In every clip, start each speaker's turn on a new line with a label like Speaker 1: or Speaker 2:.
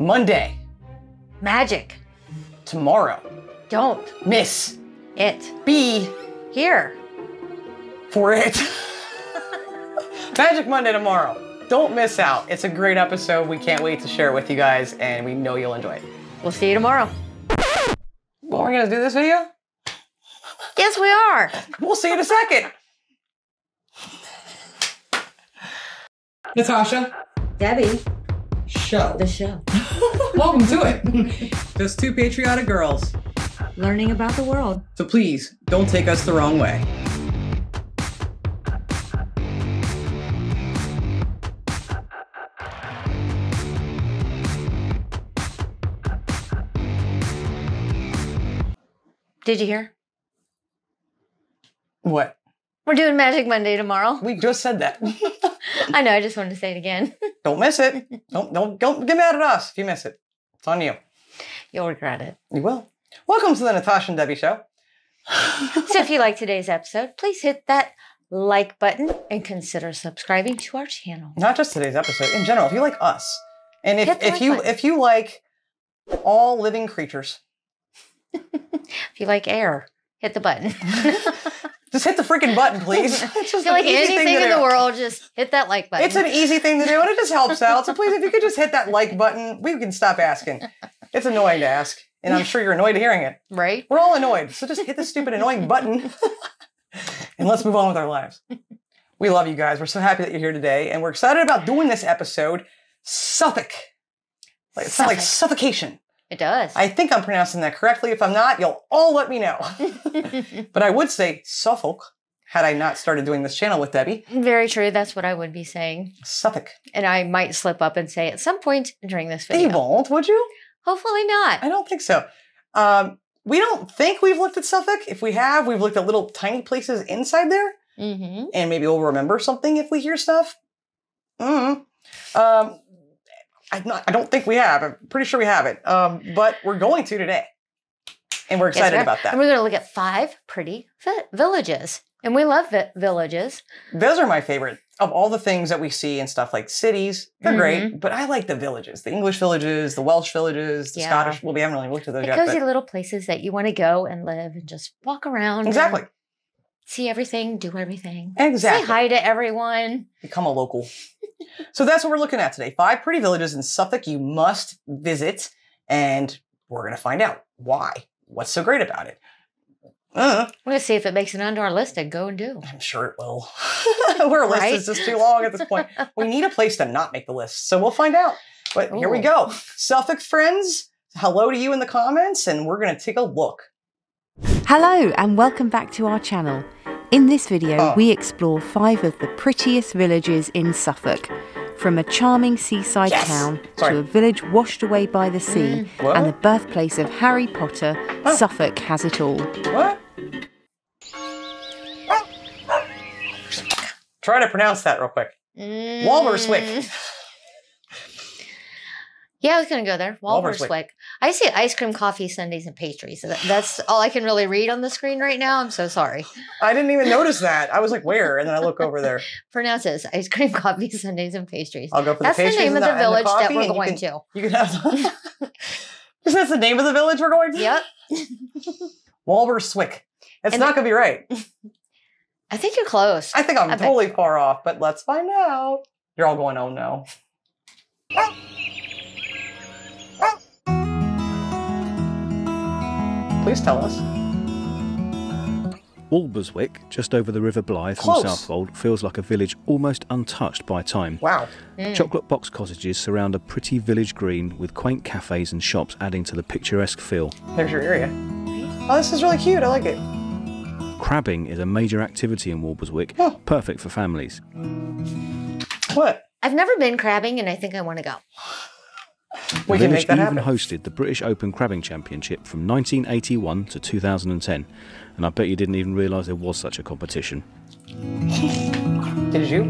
Speaker 1: Monday,
Speaker 2: Magic.
Speaker 1: tomorrow,
Speaker 2: Don't.
Speaker 1: miss,
Speaker 2: It.
Speaker 1: be
Speaker 2: Here.
Speaker 1: for it. Magic Monday tomorrow. Don't miss out. It's a great episode. We can't wait to share it with you guys, and we know you'll enjoy it.
Speaker 2: We'll see you tomorrow.
Speaker 1: Well, we're gonna do this video.
Speaker 2: Yes, we are.
Speaker 1: We'll see you in a second. Natasha,
Speaker 2: Debbie,
Speaker 1: show.
Speaker 2: the show.
Speaker 1: Welcome to it. Just two patriotic girls.
Speaker 2: Learning about the world.
Speaker 1: So please don't take us the wrong way.
Speaker 2: Did you hear?
Speaker 1: What?
Speaker 2: We're doing Magic Monday tomorrow.
Speaker 1: We just said that.
Speaker 2: I know, I just wanted to say it again.
Speaker 1: don't miss it. Don't don't don't get mad at us if you miss it. It's on you.
Speaker 2: You'll regret it.
Speaker 1: You will. Welcome to the Natasha and Debbie show.
Speaker 2: So if you like today's episode, please hit that like button and consider subscribing to our channel.
Speaker 1: Not just today's episode, in general. If you like us, and if, if
Speaker 2: like
Speaker 1: you
Speaker 2: button.
Speaker 1: if you like all living creatures,
Speaker 2: If you like air, hit the button.
Speaker 1: Just hit the freaking button, please. It's just
Speaker 2: like
Speaker 1: an easy
Speaker 2: anything in the world, just hit that like button.
Speaker 1: It's an easy thing to do, and it just helps out. So please, if you could just hit that like button, we can stop asking. It's annoying to ask, and I'm sure you're annoyed hearing it.
Speaker 2: right?
Speaker 1: We're all annoyed, so just hit the stupid annoying button, and let's move on with our lives. We love you guys. We're so happy that you're here today, and we're excited about doing this episode. Suffolk. Like, it sounds like suffocation.
Speaker 2: It does.
Speaker 1: I think I'm pronouncing that correctly. If I'm not, you'll all let me know. but I would say Suffolk had I not started doing this channel with Debbie.
Speaker 2: Very true. That's what I would be saying.
Speaker 1: Suffolk.
Speaker 2: And I might slip up and say at some point during this
Speaker 1: video.
Speaker 2: video.
Speaker 1: won't, would you?
Speaker 2: Hopefully not.
Speaker 1: I don't think so. Um, we don't think we've looked at Suffolk. If we have, we've looked at little tiny places inside there,
Speaker 2: hmm
Speaker 1: and maybe we'll remember something if we hear stuff. Mm. Um, I'm not, I don't think we have. I'm pretty sure we haven't. Um, but we're going to today, and we're excited about that.
Speaker 2: And we're going to look at five pretty vi- villages. And we love vi- villages.
Speaker 1: Those are my favorite of all the things that we see and stuff like cities. They're great, but I like the villages, the English villages, the Welsh villages, the
Speaker 2: Yeah.
Speaker 1: Scottish. Well, we haven't really looked at those
Speaker 2: The
Speaker 1: yet.
Speaker 2: cozy
Speaker 1: But
Speaker 2: little places that you want to go and live and just walk around. and
Speaker 1: exactly,
Speaker 2: See everything, do everything.
Speaker 1: exactly.
Speaker 2: Say hi to everyone.
Speaker 1: Become a local. so that's what we're looking at today. Five pretty villages in Suffolk you must visit, and we're gonna find out why. What's so great about it? Uh,
Speaker 2: We're going to see if it makes it onto our list and go and do.
Speaker 1: I'm sure it will. Our list
Speaker 2: Right?
Speaker 1: is just too long at this point. We need a place to not make the list, so we'll find out. But here we go. Suffolk friends, hello to you in the comments, and we're going to take a look.
Speaker 3: Hello and welcome back to our channel. In this video,
Speaker 1: Oh.
Speaker 3: we explore five of the prettiest villages in Suffolk. From a charming seaside
Speaker 1: Yes!
Speaker 3: town
Speaker 1: Sorry.
Speaker 3: to a village washed away by the sea mm.
Speaker 1: What?
Speaker 3: and the birthplace of Harry Potter,
Speaker 1: Oh.
Speaker 3: Suffolk has it all.
Speaker 1: What? Try to pronounce that real quick.
Speaker 2: Mm.
Speaker 1: Walverswick.
Speaker 2: Yeah, I was going to go there.
Speaker 1: Walverswick.
Speaker 2: I see ice cream, coffee, sundaes, and pastries. That- That's all I can really read on the screen right now. I'm so sorry.
Speaker 1: I didn't even notice that. I was like, where? And then I look over there.
Speaker 2: Pronounce this ice cream, coffee, sundaes, and pastries.
Speaker 1: I'll go for
Speaker 2: That's
Speaker 1: the
Speaker 2: the name of the village that
Speaker 1: coffee,
Speaker 2: we're going
Speaker 1: can,
Speaker 2: to.
Speaker 1: You can have. Is that the name of the village we're going to?
Speaker 2: Yep.
Speaker 1: Walverswick. It's
Speaker 2: And
Speaker 1: not going to be right.
Speaker 2: I think you're close.
Speaker 1: I think I'm
Speaker 2: I bet.
Speaker 1: totally far off, but let's find out. You're all going, oh no. Oh. Please tell us.
Speaker 4: Walberswick, just over the River Blyth
Speaker 1: Close.
Speaker 4: from Southwold, feels like a village almost untouched by time.
Speaker 1: Wow.
Speaker 2: Mm.
Speaker 4: Chocolate box cottages surround a pretty village green with quaint cafes and shops adding to the picturesque feel.
Speaker 1: There's your area. Oh, this is really cute. I like it.
Speaker 4: Crabbing is a major activity in Walberswick,
Speaker 1: Huh.
Speaker 4: perfect for families.
Speaker 1: What?
Speaker 2: I've never been crabbing, and I think I want to go.
Speaker 4: The
Speaker 1: We
Speaker 4: village even
Speaker 1: happen.
Speaker 4: hosted the British Open Crabbing Championship from 1981 to 2010, and I bet you didn't even realise there was such a competition.
Speaker 1: Did you?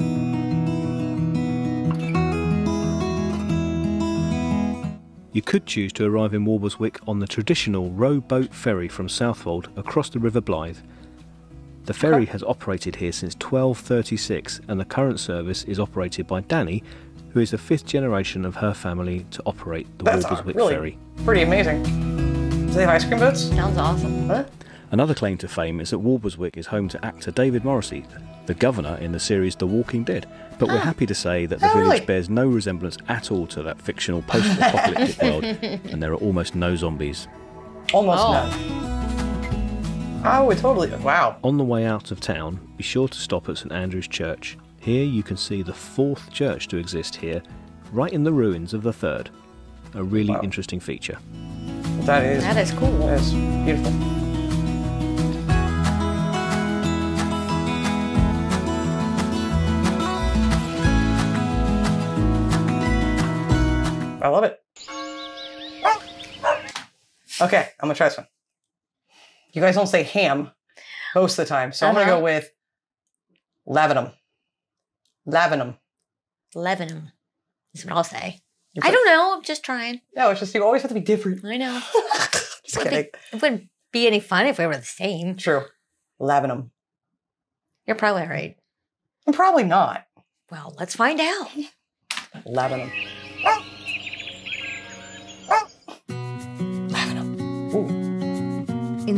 Speaker 4: You could choose to arrive in Walberswick on the traditional rowboat ferry from Southwold across the River Blyth. The ferry has operated here since 1236 and the current service is operated by Dani, who is the fifth generation of her family to operate the
Speaker 1: That's
Speaker 4: Walberswick
Speaker 1: really
Speaker 4: Ferry.
Speaker 1: pretty amazing. Do they have ice cream boats?
Speaker 2: Sounds awesome.
Speaker 1: Huh?
Speaker 4: Another claim to fame is that Walberswick is home to actor David Morrissey, the governor in the series The Walking Dead. But we're ah. happy to say that the
Speaker 1: Oh,
Speaker 4: village
Speaker 1: really?
Speaker 4: bears no resemblance at all to that fictional post-apocalyptic world, and there are almost no zombies.
Speaker 1: Almost
Speaker 2: Oh.
Speaker 1: none. Oh, I would totally. Wow.
Speaker 4: On the way out of town, be sure to stop at St Andrew's Church. Here you can see the fourth church to exist here, right in the ruins of the third. A really
Speaker 1: Wow.
Speaker 4: interesting feature.
Speaker 1: That is.
Speaker 2: That is cool.
Speaker 1: That is beautiful. I love it. Okay, I'm gonna try this one. You guys don't say ham most of the time, so I'm gonna
Speaker 2: Uh-huh.
Speaker 1: go with lavinum. Lavinum.
Speaker 2: Is what I'll say. I don't know. I'm just trying.
Speaker 1: No, it's just you always have to be different.
Speaker 2: I know.
Speaker 1: just kidding.
Speaker 2: It wouldn't be any fun if we were the same.
Speaker 1: True. Lavinum.
Speaker 2: You're probably right.
Speaker 1: And probably not.
Speaker 2: Well, let's find out.
Speaker 1: Lavinum.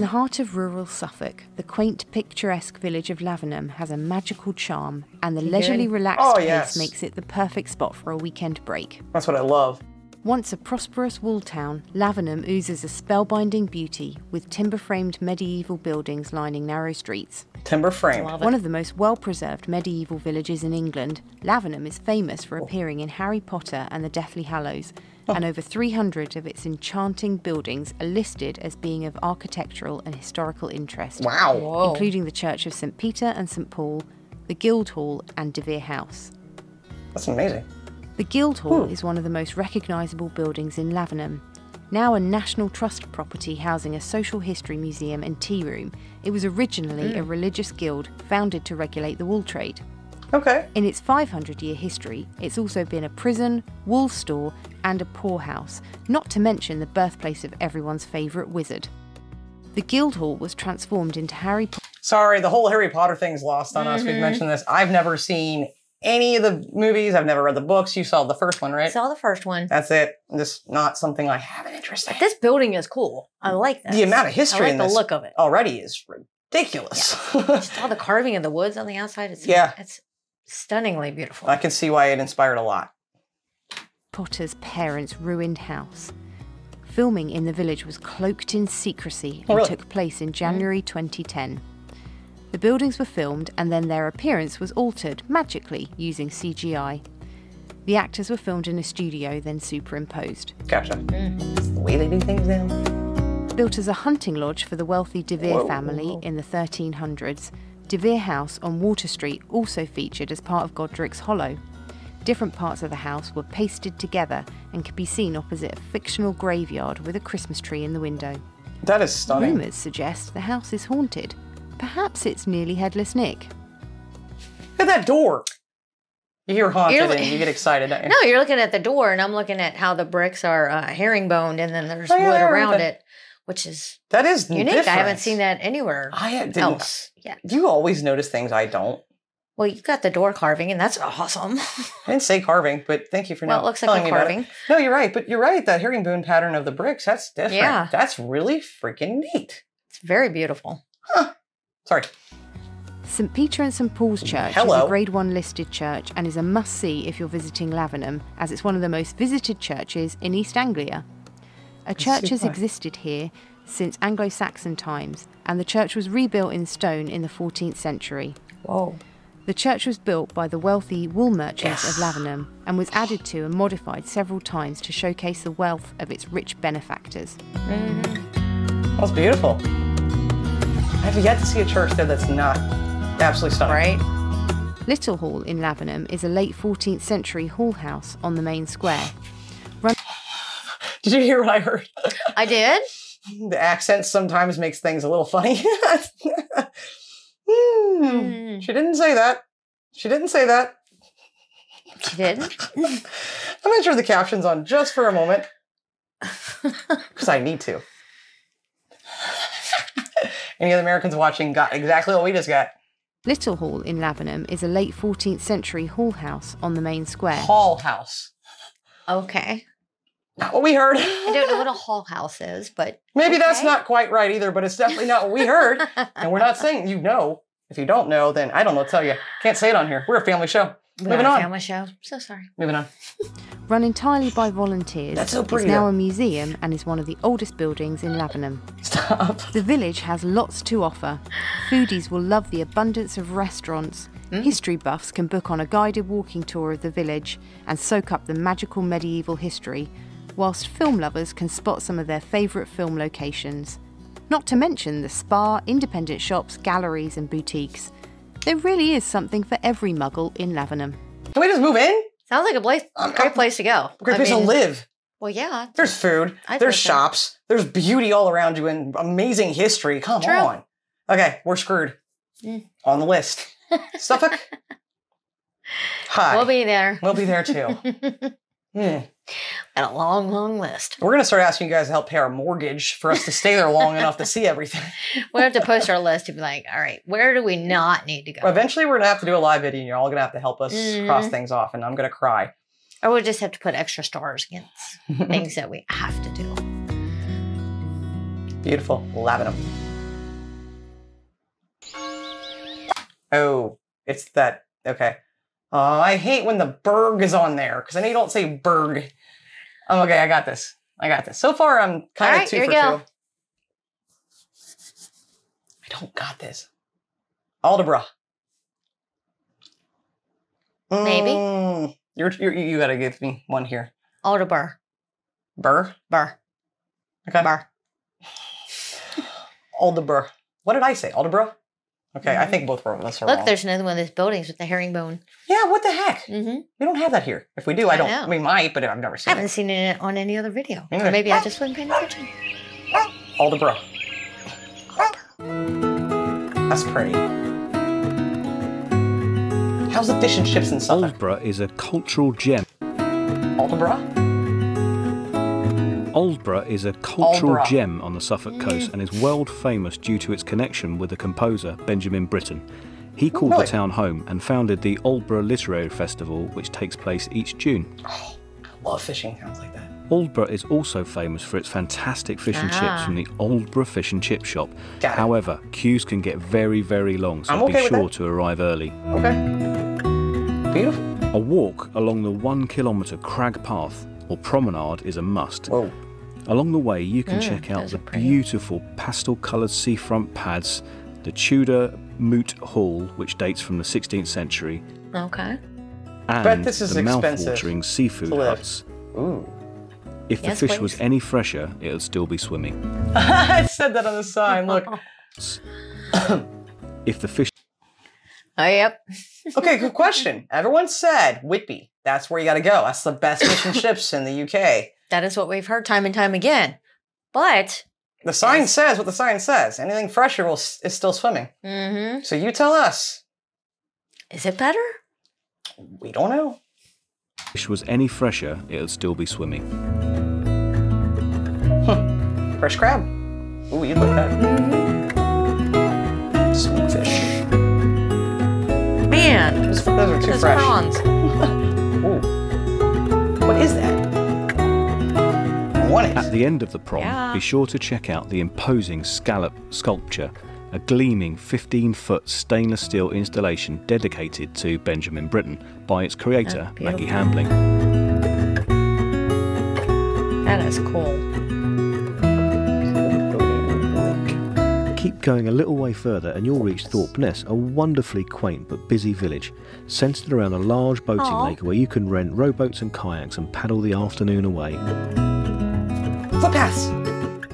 Speaker 3: The heart of rural Suffolk, the quaint, picturesque village of Lavenham has a magical charm, and the leisurely, relaxed
Speaker 1: Oh,
Speaker 3: pace
Speaker 1: yes.
Speaker 3: makes it the perfect spot for a weekend break.
Speaker 1: That's what I love.
Speaker 3: Once a prosperous wool town, Lavenham oozes a spellbinding beauty with timber framed medieval buildings lining narrow streets.
Speaker 1: Timber frame.
Speaker 3: One of the most well preserved medieval villages in England, Lavenham is famous for oh. appearing in Harry Potter and the Deathly Hallows, oh. and over 300 of its enchanting buildings are listed as being of architectural and historical interest,
Speaker 1: Wow.
Speaker 2: Whoa.
Speaker 3: including the Church of St Peter and St Paul, the Guildhall, and De Vere House.
Speaker 1: That's amazing.
Speaker 3: The Guildhall hmm. is one of the most recognisable buildings in Lavenham. Now a National Trust property housing a social history museum and tea room, it was originally a hmm. religious guild founded to regulate the wool trade.
Speaker 1: Okay.
Speaker 3: In its 500 year history, it's also been a prison, wool store, and a poorhouse, not to mention the birthplace of everyone's favourite wizard. The Guildhall was transformed into Harry Potter.
Speaker 1: Sorry, the whole Harry Potter thing's lost on us. We've mm-hmm. mentioned this. I've never seen any of the movies. I've never read the books. You saw the first one, right?
Speaker 2: Saw the first one.
Speaker 1: That's it. Just not something I have an interest in.
Speaker 2: This building is cool. I like that.
Speaker 1: The amount of history
Speaker 2: I like
Speaker 1: in
Speaker 2: the
Speaker 1: this
Speaker 2: look of it.
Speaker 1: already is ridiculous.
Speaker 2: Just all the carving of the woods on the outside. It's
Speaker 1: Yeah.
Speaker 2: It's stunningly beautiful.
Speaker 1: I can see why it inspired a lot.
Speaker 3: Potter's parents' ruined house. Filming in the village was cloaked in secrecy
Speaker 1: Oh,
Speaker 3: and
Speaker 1: really?
Speaker 3: took place in mm-hmm. January 2010. The buildings were filmed and then their appearance was altered magically using CGI. The actors were filmed in a studio, then superimposed.
Speaker 1: Gotcha. That's the way they do things now.
Speaker 3: Built as a hunting lodge for the wealthy De Vere
Speaker 1: Whoa,
Speaker 3: family
Speaker 1: whoa.
Speaker 3: in the 1300s, De Vere House on Water Street also featured as part of Godric's Hollow. Different parts of the house were pasted together and could be seen opposite a fictional graveyard with a Christmas tree in the window.
Speaker 1: That is stunning.
Speaker 3: Rumours suggest the house is haunted. Perhaps it's nearly Headless Nick.
Speaker 1: Look at that door. You hear haunted
Speaker 2: You're-
Speaker 1: and you get excited, don't you?
Speaker 2: no, you're looking at the door, and I'm looking at how the bricks are uh, herringboned, and then there's
Speaker 1: Oh, yeah,
Speaker 2: wood
Speaker 1: yeah,
Speaker 2: around
Speaker 1: right.
Speaker 2: it, which is
Speaker 1: That is
Speaker 2: unique. I haven't seen that anywhere
Speaker 1: I didn't.
Speaker 2: else. Yeah.
Speaker 1: You always notice things I don't.
Speaker 2: Well, you've got the door carving, and that's awesome.
Speaker 1: I didn't say carving, but thank you for
Speaker 2: well,
Speaker 1: not
Speaker 2: it looks
Speaker 1: telling
Speaker 2: like
Speaker 1: me
Speaker 2: a
Speaker 1: about it.
Speaker 2: carving.
Speaker 1: No, you're right, but you're right. That herringbone pattern of the bricks, that's different.
Speaker 2: Yeah.
Speaker 1: That's really freaking neat.
Speaker 2: It's very beautiful.
Speaker 1: Sorry.
Speaker 3: St Peter and St Paul's Church is a Grade 1 listed church and is a must see if you're visiting Lavenham, as it's one of the most visited churches in East Anglia. A church has existed here since Anglo Saxon times, and the church was rebuilt in stone in the 14th century.
Speaker 2: Whoa.
Speaker 3: The church was built by the wealthy wool merchants
Speaker 1: Yes.
Speaker 3: of Lavenham and was added to and modified several times to showcase the wealth of its rich benefactors.
Speaker 1: That's beautiful. I have yet to see a church there that's not absolutely stunning.
Speaker 2: Right?
Speaker 3: Little Hall in Lavenham is a late 14th century hall house on the main square.
Speaker 1: Did you hear what I heard?
Speaker 2: I did.
Speaker 1: the accent sometimes makes things a little funny. Hmm.
Speaker 2: Hmm.
Speaker 1: She didn't say that. She didn't say that.
Speaker 2: She did.
Speaker 1: I'm gonna turn the captions on just for a moment. Because I need to. Any other Americans watching got exactly what we just got.
Speaker 3: Little Hall in Lavenham is a late 14th century hall house on the main square.
Speaker 1: Hall House.
Speaker 2: Okay.
Speaker 1: Not what we heard.
Speaker 2: I don't know what a hall house is, but
Speaker 1: Maybe that's not quite right either, but it's definitely not what we heard. and we're not saying you know. If you don't know, then I don't know what to tell you. Can't say it on here. We're a family show.
Speaker 2: We're
Speaker 1: Moving
Speaker 2: on
Speaker 1: on.
Speaker 2: a family show. So sorry.
Speaker 1: Moving on.
Speaker 3: Run entirely by volunteers,
Speaker 1: That's so
Speaker 3: it's now
Speaker 1: though.
Speaker 3: a museum and is one of the oldest buildings in Lavenham.
Speaker 1: Stop.
Speaker 3: The village has lots to offer. Foodies will love the abundance of restaurants. Hmm? History buffs can book on a guided walking tour of the village and soak up the magical medieval history, whilst film lovers can spot some of their favourite film locations. Not to mention the spa, independent shops, galleries, and boutiques. There really is something for every muggle in Lavenham.
Speaker 1: Can we just move in?
Speaker 2: Sounds like a place,
Speaker 1: Um,
Speaker 2: great place to go.
Speaker 1: Great
Speaker 2: I
Speaker 1: place to live.
Speaker 2: Well, yeah.
Speaker 1: There's food.
Speaker 2: I'd
Speaker 1: there's
Speaker 2: live there.
Speaker 1: shops. There's beauty all around you and amazing history. Come
Speaker 2: True.
Speaker 1: on. Okay, we're screwed.
Speaker 2: Mm.
Speaker 1: On the list. Suffolk. Hi.
Speaker 2: We'll be there.
Speaker 1: We'll be there too. Hmm.
Speaker 2: And a long, long list.
Speaker 1: We're gonna start asking you guys to help pay our mortgage for us to stay there long enough to see everything.
Speaker 2: We have to post our list to be like, all right, where do we not need to go?
Speaker 1: Eventually, we're gonna have to do a live video, and you're all gonna have to help us
Speaker 2: Mhm.
Speaker 1: cross things off, and I'm gonna cry.
Speaker 2: Or we'll just have to put extra stars against things that we have to do.
Speaker 1: Beautiful, Lavenham. Oh, it's that. Okay. Oh, I hate when the Berg is on there because I know you don't say Berg. Oh, okay, I got this. I got this. So far, I'm kind of
Speaker 2: right,
Speaker 1: two
Speaker 2: here
Speaker 1: for
Speaker 2: we go.
Speaker 1: two. I don't got this. Aldebra.
Speaker 2: Maybe.
Speaker 1: Mm, you're, you're, you got to give me one here.
Speaker 2: Aldebar.
Speaker 1: Burr.
Speaker 2: Bar.
Speaker 1: Okay.
Speaker 2: Bar.
Speaker 1: Aldebra. What did I say? Aldebra. Okay, I
Speaker 2: Mhm.
Speaker 1: think both of us are
Speaker 2: Look,
Speaker 1: wrong.
Speaker 2: there's another one of those buildings with the herringbone.
Speaker 1: Yeah, what the heck?
Speaker 2: Mm-hmm.
Speaker 1: We don't have that here. If we do, I
Speaker 2: I
Speaker 1: don't.
Speaker 2: know.
Speaker 1: We might, but I've never seen.
Speaker 2: I haven't
Speaker 1: it.
Speaker 2: seen it on any other video.
Speaker 1: Me
Speaker 2: Or
Speaker 1: neither.
Speaker 2: maybe I just wasn't paying attention.
Speaker 1: Aldebra. That's pretty. How's the fish and chips in Suffolk?
Speaker 4: Aldeburgh is a cultural gem.
Speaker 1: Aldebra?
Speaker 4: Aldeburgh is a cultural
Speaker 1: Aldeburgh.
Speaker 4: gem on the Suffolk coast and is world famous due to its connection with the composer Benjamin Britten. He called
Speaker 1: really?
Speaker 4: the town home and founded the Aldeburgh Literary Festival, which takes place each June.
Speaker 1: Love fishing towns like that.
Speaker 4: Aldeburgh is also famous for its fantastic fish and chips
Speaker 2: Ah.
Speaker 4: from the Aldeburgh Fish and Chip Shop.
Speaker 1: Got it.
Speaker 4: However, queues can get very, very long, so
Speaker 1: I'm
Speaker 4: be
Speaker 1: with
Speaker 4: sure
Speaker 1: that.
Speaker 4: to arrive early.
Speaker 1: Okay. Beautiful.
Speaker 4: A walk along the one kilometre crag path or promenade is a must.
Speaker 1: Whoa.
Speaker 4: Along the way, you can
Speaker 2: Mm,
Speaker 4: check out the beautiful pastel coloured seafront pads, the Tudor Moot Hall, which dates from the 16th century,
Speaker 2: Okay.
Speaker 4: and
Speaker 1: Bet this is
Speaker 4: the
Speaker 1: expensive
Speaker 4: mouth-watering seafood huts.
Speaker 1: Ooh.
Speaker 4: If the
Speaker 2: Yes,
Speaker 4: fish was any fresher, it would still be swimming.
Speaker 1: I said that on the sign. Look.
Speaker 4: If the fish
Speaker 2: Oh, yep.
Speaker 1: Okay, good question. Everyone said Whitby. That's where you got to go. That's the best fish and chips in the UK.
Speaker 2: That is what we've heard time and time again. But,
Speaker 1: The sign
Speaker 2: Yes.
Speaker 1: says what the sign says. Anything fresher will is still swimming.
Speaker 2: hmm
Speaker 1: So you tell us.
Speaker 2: is it better?
Speaker 1: We don't know.
Speaker 4: If fish was any fresher, it would still be swimming.
Speaker 1: Fresh crab. Ooh, you'd like that. Sweet fish.
Speaker 2: Man,
Speaker 1: Those, those are too
Speaker 2: those
Speaker 1: fresh.
Speaker 2: prawns.
Speaker 1: I want it.
Speaker 4: At the end of the prom,
Speaker 2: Yeah.
Speaker 4: be sure to check out the imposing scallop sculpture, a gleaming 15 foot stainless steel installation dedicated to Benjamin Britten by its creator,
Speaker 2: Oh,
Speaker 4: Maggie
Speaker 2: beautiful.
Speaker 4: Hambling.
Speaker 2: That is cool.
Speaker 4: Keep going a little way further and you'll reach Thorpeness, a wonderfully quaint but busy village, centred around a large boating
Speaker 2: Aw.
Speaker 4: lake where you can rent rowboats and kayaks and paddle the afternoon away.
Speaker 1: Footpaths.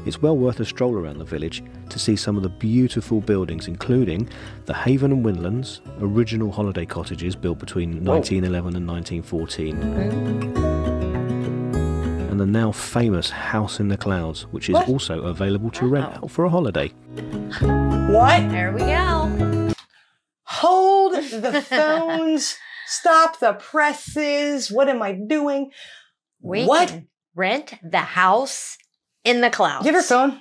Speaker 4: It's well worth a stroll around the village to see some of the beautiful buildings, including the Haven and Windlands, original holiday cottages built between
Speaker 1: Whoa.
Speaker 4: 1911 and 1914, and the now famous House in the Clouds, which is
Speaker 1: What?
Speaker 4: also available to rent out for a holiday.
Speaker 1: What?
Speaker 2: There we go.
Speaker 1: Hold the phones. Stop the presses. What am I doing?
Speaker 2: We
Speaker 1: What?
Speaker 2: can rent the house in the clouds.
Speaker 1: Give your phone.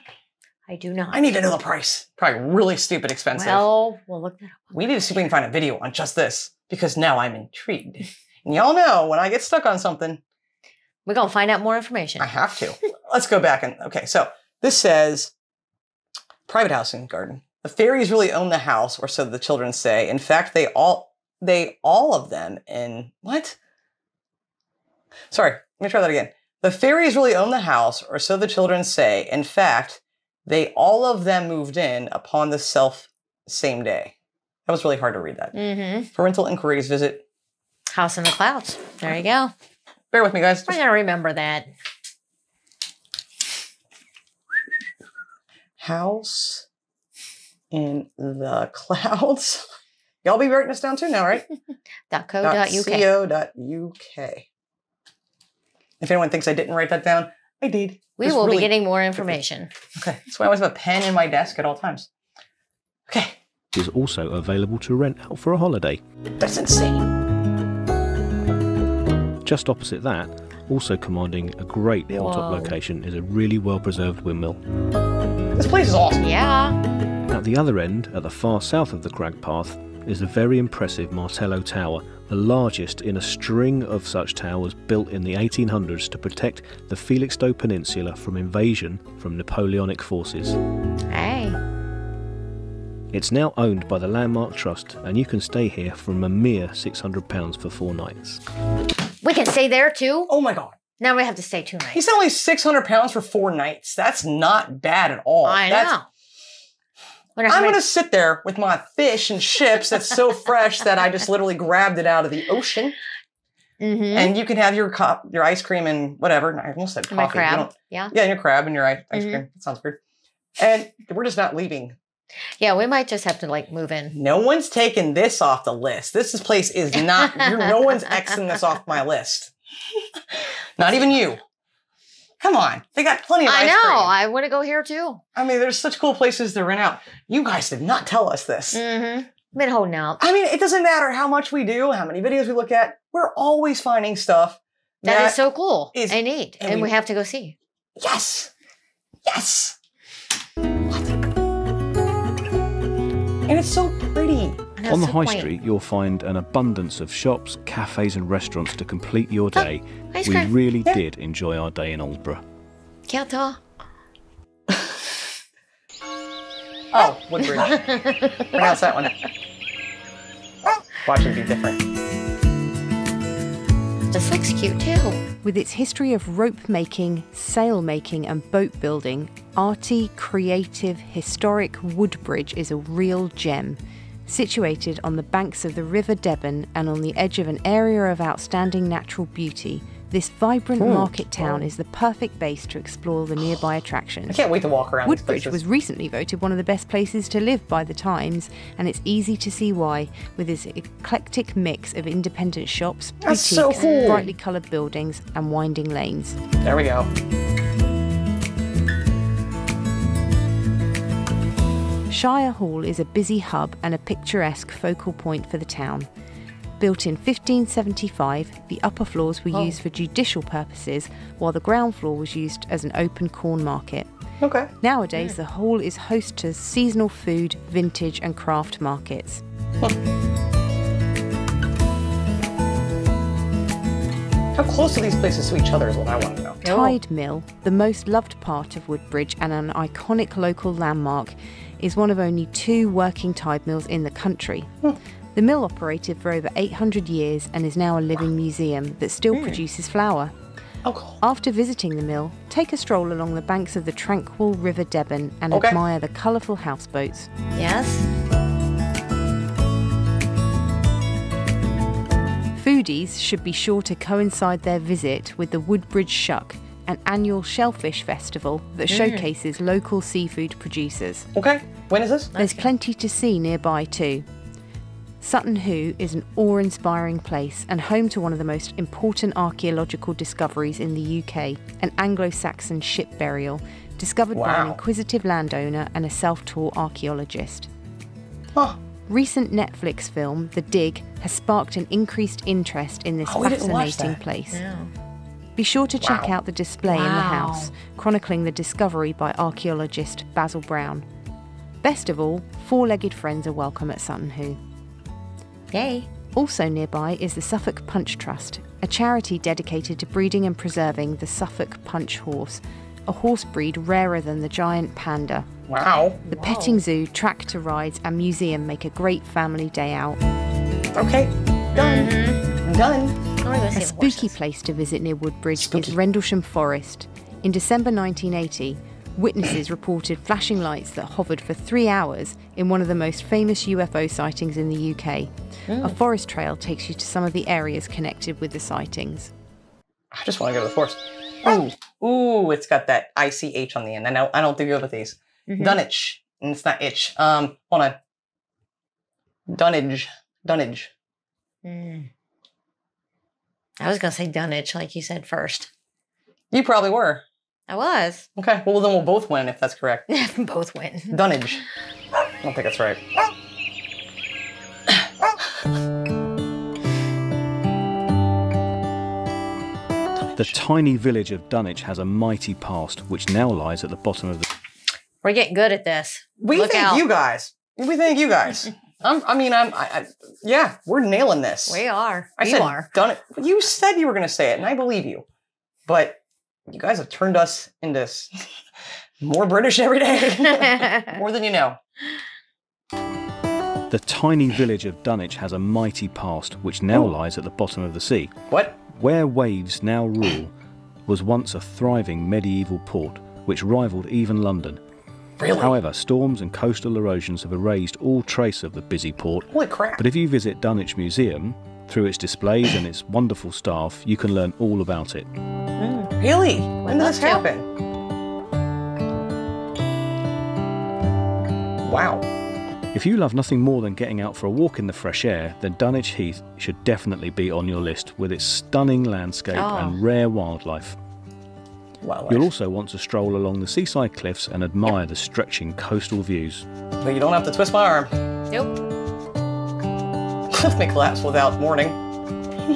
Speaker 2: I do not.
Speaker 1: I need to know the price. Probably really stupid expensive.
Speaker 2: Well, we'll look that up.
Speaker 1: we need to see if we can find a video on just this because now I'm intrigued. And y'all know when I get stuck on something,
Speaker 2: We're gonna find out more information.
Speaker 1: I have to. Let's go back and okay. So this says private house and garden. The fairies really own the house, or so the children say. In fact, they all they all of them in what? Sorry, let me try that again. The fairies really own the house, or so the children say. In fact, they all of them moved in upon the self same day. That was really hard to read that.
Speaker 2: Mm-hmm.
Speaker 1: Parental inquiries visit.
Speaker 2: House in the clouds. There you go.
Speaker 1: Bear with me, guys.
Speaker 2: We're gonna remember that.
Speaker 1: House in the clouds. Y'all be writing this down too now, right?
Speaker 2: Dot co. Dot uk.
Speaker 1: Co. Dot uk. If anyone thinks I didn't write that down, I did.
Speaker 2: We will
Speaker 1: really-
Speaker 2: be getting more information.
Speaker 1: Okay, that's why I always have a pen in my desk at all times. Okay,
Speaker 4: Is also available to rent out for a holiday.
Speaker 1: that's insane.
Speaker 4: Just opposite that, also commanding a great hilltop
Speaker 2: Whoa.
Speaker 4: location, is a really well preserved windmill.
Speaker 1: This place is awesome.
Speaker 2: Yeah.
Speaker 4: At the other end, at the far south of the crag path, is the very impressive Martello Tower, the largest in a string of such towers built in the 1800s to protect the Felixstowe Peninsula from invasion from Napoleonic forces.
Speaker 2: Hey.
Speaker 4: It's now owned by the Landmark Trust, and you can stay here from a mere £600 for four nights.
Speaker 2: We can stay there too.
Speaker 1: Oh my god.
Speaker 2: Now we have to stay two nights.
Speaker 1: He said only 600 pounds for four nights. That's not bad at all.
Speaker 2: I
Speaker 1: That's-
Speaker 2: know.
Speaker 1: I'm gonna sit there with my fish and chips that's so fresh that I just literally grabbed it out of the ocean.
Speaker 2: Mhm.
Speaker 1: And you can have your cup, your ice cream, and whatever. I almost said coffee.
Speaker 2: my crab. Yeah.
Speaker 1: Yeah, and your crab and your ice, ice
Speaker 2: Mhm.
Speaker 1: cream. That sounds good. And we're just not leaving.
Speaker 2: Yeah, we might just have to like move in.
Speaker 1: No one's taking this off the list. This place is not. you're, no one's xing this off my list. not even you. Come on, they got plenty of
Speaker 2: I
Speaker 1: ice
Speaker 2: know.
Speaker 1: cream.
Speaker 2: I want to go here too.
Speaker 1: I mean, there's such cool places to rent out. You guys did not tell us this.
Speaker 2: Mm-hmm. Been holding out.
Speaker 1: I mean, it doesn't matter how much we do, how many videos we look at. We're always finding stuff
Speaker 2: that is so cool
Speaker 1: is-
Speaker 2: and neat,
Speaker 1: and
Speaker 2: and,
Speaker 1: we-
Speaker 2: we have to go see.
Speaker 1: Yes. Yes. What? And it's so pretty.
Speaker 2: And that's
Speaker 4: On the high
Speaker 2: quaint.
Speaker 4: street, you'll find an abundance of shops, cafes, and restaurants to complete your oh, day.
Speaker 2: ice
Speaker 4: we really
Speaker 1: Yeah.
Speaker 4: did enjoy our day in Aldeburgh.
Speaker 2: Kyoto.
Speaker 1: Oh, Woodbridge. Pronounce that one. Watch it be different.
Speaker 2: This looks cute too.
Speaker 3: With its history of rope making, sail making, and boat building, arty, creative, historic Woodbridge is a real gem. Situated on the banks of the River Deben and on the edge of an area of outstanding natural beauty, this vibrant hmm. market town is the perfect base to explore the nearby attractions.
Speaker 1: I can't wait to walk around
Speaker 3: Woodbridge was recently voted one of the best places to live by the Times, and it's easy to see why, with its eclectic mix of independent shops,
Speaker 1: That's
Speaker 3: boutiques,
Speaker 1: so cool.
Speaker 3: brightly coloured buildings, and winding lanes.
Speaker 1: There we go.
Speaker 3: Shire Hall is a busy hub and a picturesque focal point for the town. Built in 1575, the upper floors were
Speaker 2: Oh.
Speaker 3: used for judicial purposes, while the ground floor was used as an open corn market.
Speaker 1: Okay.
Speaker 3: Nowadays, hmm. the hall is host to seasonal food, vintage, and craft markets.
Speaker 1: How close are these places to each other is what I want to know.
Speaker 3: Tide Mill, the most loved part of Woodbridge and an iconic local landmark, is one of only two working tide mills in the country. Hmm. The mill operated for over 800 years and is now a living museum that still hmm. produces flour.
Speaker 1: Oh, cool.
Speaker 3: After visiting the mill, take a stroll along the banks of the tranquil River Deben and
Speaker 1: Okay.
Speaker 3: admire the colourful houseboats.
Speaker 2: Yes.
Speaker 3: Foodies should be sure to coincide their visit with the Woodbridge Shuck, an annual shellfish festival that mm. showcases local seafood producers.
Speaker 1: Okay. When is this?
Speaker 3: There's plenty to see nearby too. Sutton Hoo is an awe inspiring place and home to one of the most important archaeological discoveries in the UK an Anglo Saxon ship burial discovered by an inquisitive landowner and a self taught archaeologist.
Speaker 1: Huh.
Speaker 3: Recent Netflix film, The Dig, has sparked an increased interest in this
Speaker 1: Oh, we didn't watch
Speaker 3: fascinating place.
Speaker 2: Yeah.
Speaker 3: Be sure to check
Speaker 1: Wow.
Speaker 3: out the display in the house, chronicling the discovery by archaeologist Basil Brown. Best of all, four legged friends are welcome at Sutton Hoo.
Speaker 2: Yay.
Speaker 3: Also nearby is the Suffolk Punch Trust, a charity dedicated to breeding and preserving the Suffolk Punch horse, a horse breed rarer than the giant panda.
Speaker 1: Wow.
Speaker 3: The petting zoo, tractor rides, and museum make a great family day out.
Speaker 1: Okay. Done. Mm-hmm.
Speaker 2: Done. Gonna go see
Speaker 3: A spooky place to visit near Woodbridge
Speaker 1: Spooky.
Speaker 3: is Rendlesham Forest. In December 1980, witnesses reported flashing lights that hovered for three hours in one of the most famous UFO sightings in the UK. A forest trail takes you to some of the areas connected with the sightings.
Speaker 1: I just want to go to the forest. Ooh, ooh, it's got that ICH on the end. I know I don't do good with these. Dunwich. And it's not itch. Um, hold on. Dunnage. Dunnage.
Speaker 2: Mm. I was gonna say Dunwich, like you said first.
Speaker 1: You probably were.
Speaker 2: I was.
Speaker 1: Okay, well then we'll both win if that's correct.
Speaker 2: Both win.
Speaker 1: Dunnage. I don't think that's right.
Speaker 4: The tiny village of Dunwich has a mighty past, which now lies at the bottom of the
Speaker 2: We're getting good at this.
Speaker 1: We
Speaker 2: Look
Speaker 1: thank
Speaker 2: out.
Speaker 1: you guys. We thank you guys. I'm, I mean, I'm. I, I, yeah, we're nailing this.
Speaker 2: We are.
Speaker 1: I
Speaker 2: you
Speaker 1: said
Speaker 2: are.
Speaker 1: done it. You said you were going to say it, and I believe you. But you guys have turned us into more British every day, more than you know.
Speaker 4: The tiny village of Dunwich has a mighty past, which now lies at the bottom of the sea.
Speaker 1: What?
Speaker 4: Where waves now rule was once a thriving medieval port, which rivaled even London.
Speaker 1: Really?
Speaker 4: However, storms and coastal erosions have erased all trace of the busy port.
Speaker 1: Holy crap!
Speaker 4: But if you visit Dunwich Museum, through its displays and its wonderful staff, you can learn all about it. Hmm.
Speaker 1: really? When did this
Speaker 2: to.
Speaker 1: happen? Wow.
Speaker 4: If you love nothing more than getting out for a walk in the fresh air, then Dunwich Heath should definitely be on your list with its stunning landscape
Speaker 2: Oh.
Speaker 4: and rare wildlife.
Speaker 1: Well,
Speaker 4: You'll also want to stroll along the seaside cliffs and admire the stretching coastal views.
Speaker 1: but you don't have to twist my arm.
Speaker 2: Nope.
Speaker 1: Cliff may collapse without warning.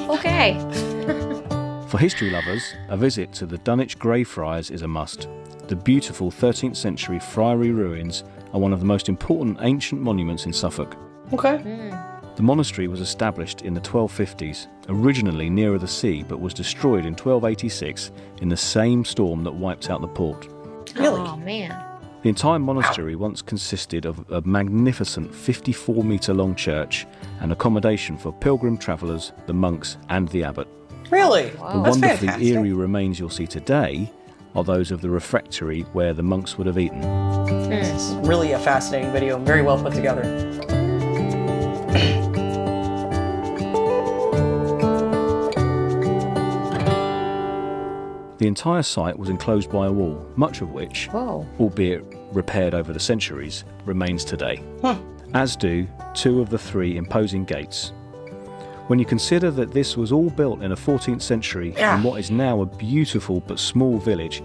Speaker 2: Okay.
Speaker 4: For history lovers, a visit to the Dunwich Greyfriars is a must. The beautiful 13th century friary ruins are one of the most important ancient monuments in Suffolk.
Speaker 1: Okay. Hmm.
Speaker 4: The monastery was established in the 1250s, originally nearer the sea, but was destroyed in 1286 in the same storm that wiped out the port.
Speaker 1: Really?
Speaker 2: Oh man.
Speaker 4: The entire monastery once consisted of a magnificent 54 metre long church and accommodation for pilgrim travellers, the monks, and the abbot.
Speaker 1: Really?
Speaker 4: The
Speaker 1: Oh, That's
Speaker 4: wonderfully eerie remains you'll see today are those of the refectory where the monks would have eaten.
Speaker 1: It's really a fascinating video, very well put together.
Speaker 4: The entire site was enclosed by a wall, much of which,
Speaker 2: Whoa.
Speaker 4: albeit repaired over the centuries, remains today.
Speaker 1: Huh.
Speaker 4: As do two of the three imposing gates. When you consider that this was all built in the 14th century
Speaker 1: Yeah.
Speaker 4: in what is now a beautiful but small village,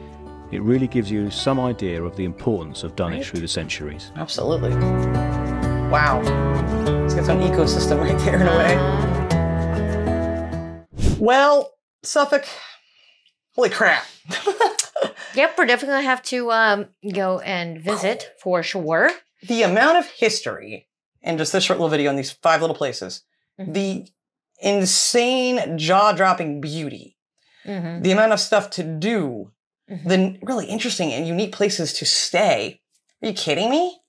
Speaker 4: it really gives you some idea of the importance of Dunwich
Speaker 1: Right.
Speaker 4: through the centuries.
Speaker 1: Absolutely. Wow. It's got its own ecosystem right there in a way. Uh-huh. Well, Suffolk, holy crap.
Speaker 2: Yep, we're definitely gonna have to um, go and visit for sure.
Speaker 1: the amount of history in just this short little video in these five little places,
Speaker 2: Mhm.
Speaker 1: the insane jaw dropping beauty,
Speaker 2: hmm
Speaker 1: the amount of stuff to do,
Speaker 2: Mhm.
Speaker 1: the really interesting and unique places to stay. Are you kidding me?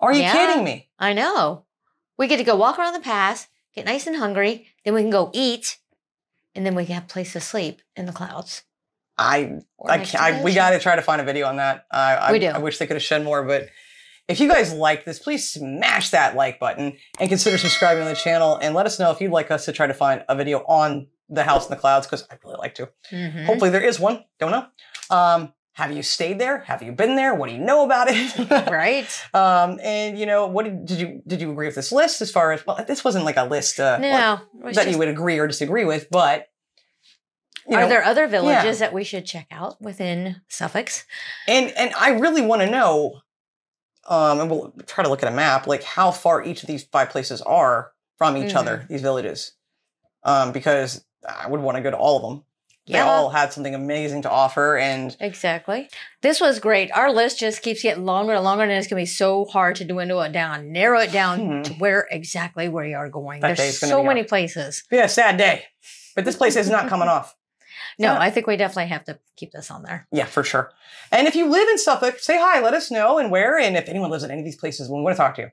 Speaker 1: Are you
Speaker 2: Yeah.
Speaker 1: kidding me?
Speaker 2: I know. We get to go walk around the pass, get nice and hungry, then we can go eat, and then we can have a place to sleep in the clouds.
Speaker 1: I, I,
Speaker 2: next
Speaker 1: can't,
Speaker 2: to
Speaker 1: I we got to try to find a video on that. I, I,
Speaker 2: We do.
Speaker 1: I wish they could have shed more, but if you guys like this, please smash that like button and consider subscribing to the channel and let us know if you'd like us to try to find a video on the house in the clouds because I'd really like to.
Speaker 2: Mhm.
Speaker 1: Hopefully there is one. Don't know. Um, have you stayed there? Have you been there? What do you know about it?
Speaker 2: Right?
Speaker 1: Um, and you know, what did, did you did you agree with this list as far as well? This wasn't like a list uh,
Speaker 2: No. was
Speaker 1: that
Speaker 2: just-
Speaker 1: you would agree or disagree with, but you
Speaker 2: are
Speaker 1: know,
Speaker 2: there other villages that we should check out within Suffolk?
Speaker 1: and and I really want to know. Um, and we'll try to look at a map, like how far each of these five places are from each
Speaker 2: Mhm.
Speaker 1: other. These villages, um, because I would want to go to all of them.
Speaker 2: Yeah.
Speaker 1: They all had something amazing to offer. And
Speaker 2: Exactly. This was great. Our list just keeps getting longer and longer, and it's going to be so hard to dwindle it down, narrow it down
Speaker 1: Mhm.
Speaker 2: to where exactly we are going.
Speaker 1: That
Speaker 2: There's so many
Speaker 1: hard.
Speaker 2: places.
Speaker 1: yeah, sad day. But this place is not coming off.
Speaker 2: No,
Speaker 1: Yeah.
Speaker 2: I think we definitely have to keep this on there.
Speaker 1: Yeah, for sure. And if you live in Suffolk, say hi, let us know and where. And if anyone lives in any of these places, we want to talk to you.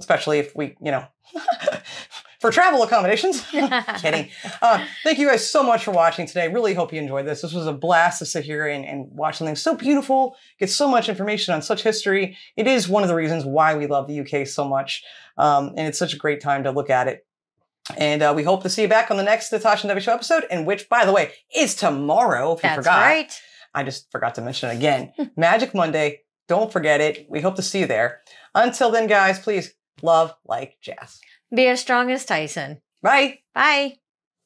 Speaker 1: Especially if we, you know, for travel accommodations. Kidding. Uh, thank you guys so much for watching today. Really hope you enjoyed this. This was a blast to sit here and, and watch something so beautiful, get so much information on such history. It is one of the reasons why we love the UK so much. Um, and it's such a great time to look at it. And uh, we hope to see you back on the next Natasha and Debbie Show episode, and which, by the way, is tomorrow. If you
Speaker 2: That's
Speaker 1: forgot,
Speaker 2: right.
Speaker 1: I just forgot to mention it again. Magic Monday. Don't forget it. We hope to see you there. Until then, guys, please love, like, jazz.
Speaker 2: Be as strong as Tyson.
Speaker 1: Bye.
Speaker 2: Bye.